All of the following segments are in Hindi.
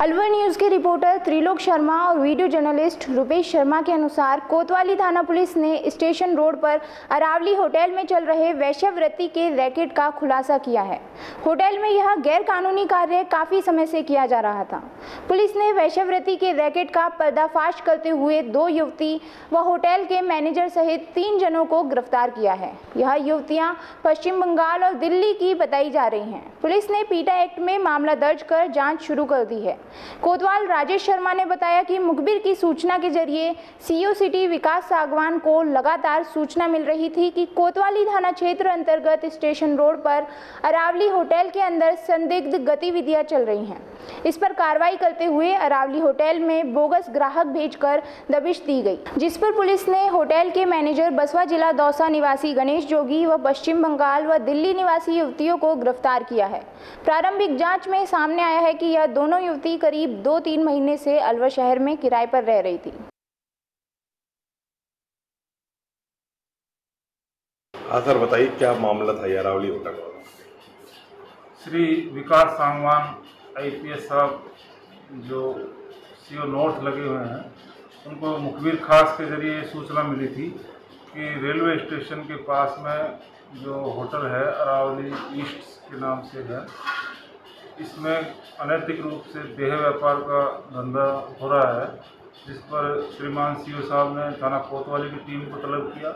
अलवर न्यूज़ के रिपोर्टर त्रिलोक शर्मा और वीडियो जर्नलिस्ट रुपेश शर्मा के अनुसार कोतवाली थाना पुलिस ने स्टेशन रोड पर अरावली होटल में चल रहे वैश्यवृत्ति के रैकेट का खुलासा किया है। होटल में यह गैर कानूनी कार्य काफ़ी समय से किया जा रहा था। पुलिस ने वैश्यवृत्ति के रैकेट का पर्दाफाश करते हुए दो युवती व होटल के मैनेजर सहित तीन जनों को गिरफ़्तार किया है। यह युवतियाँ पश्चिम बंगाल और दिल्ली की बताई जा रही हैं। पुलिस ने पीटा एक्ट में मामला दर्ज कर जाँच शुरू कर दी है। कोतवाल राजेश शर्मा ने बताया कि मुखबिर की सूचना के ज़रिए सीओ सिटी विकास सागवान को लगातार सूचना मिल रही थी कि कोतवाली थाना क्षेत्र अंतर्गत स्टेशन रोड पर अरावली होटल के अंदर संदिग्ध गतिविधियाँ चल रही हैं। इस पर कार्रवाई करते हुए अरावली होटल में बोगस ग्राहक भेजकर दबिश दी गई, जिस पर पुलिस ने होटल के मैनेजर बसवा जिला दौसा निवासी गणेश जोगी व पश्चिम बंगाल व दिल्ली निवासी युवतियों को गिरफ़्तार किया है। प्रारंभिक जाँच में सामने आया है कि यह दोनों युवती करीब दो तीन महीने से अलवर शहर में किराए पर रह रही थी। हाँ सर बताइए क्या मामला था? ये अरावली होटल। श्री विकास सांगवान आईपीएस साहब जो सीओ नॉर्थ लगे हुए हैं उनको मुखबिर खास के ज़रिए सूचना मिली थी कि रेलवे स्टेशन के पास में जो होटल है अरावली ईस्ट के नाम से है इसमें अनैतिक रूप से देह व्यापार का धंधा हो रहा है, जिस पर श्रीमान सीओ साहब ने थाना कोतवाली की टीम को तलब किया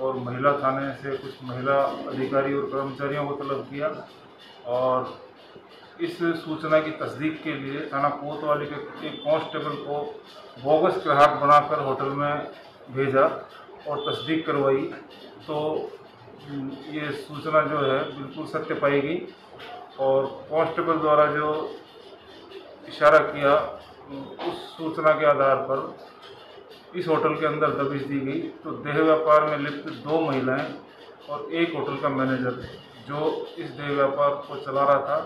और महिला थाने से कुछ महिला अधिकारी और कर्मचारियों को तलब किया और इस सूचना की तस्दीक के लिए थाना कोतवाली के एक कांस्टेबल को बोगस ग्राहक बनाकर होटल में भेजा और तस्दीक करवाई। तो ये सूचना जो है, बिल्कुल सत्य पाई गई। और कांस्टेबल द्वारा जो इशारा किया, उस सूचना के आधार पर इस होटल के अंदर दबिश दी गई। तो देह व्यापार में लिप्त दो महिलाएँ और एक होटल का मैनेजर जो इस देह व्यापार को चला रहा था,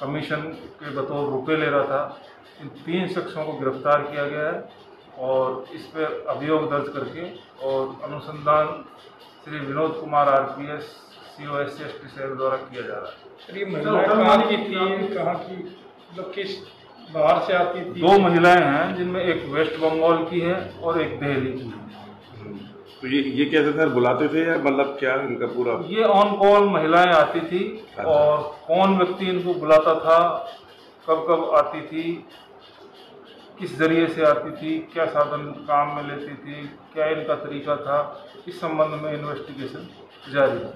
कमीशन के बतौर रुपये ले रहा था, इन तीन शख्सों को गिरफ़्तार किया गया है और इस पर अभियोग दर्ज करके और अनुसंधान Shri Vinod Kumar R P S C O S C S T cell द्वारा किया जा रहा है। ये महिलाएँ कहाँ की थी? कहाँ की मतलब किस बाहर से आती थी? दो महिलाएँ हैं जिनमें एक वेस्ट बंगाल की है और एक दिल्ली की है। तो ये ये कैसे सर बुलाते थे या मतलब क्या इनका पूरा ये ऑन कॉल महिलाएँ आती थी अच्छा। और कौन व्यक्ति इनको बुलाता था कब कब आती थी किस ज़रिए से आती थी क्या साधन काम में लेती थी क्या इनका तरीका था इस संबंध में इन्वेस्टिगेशन जारी है।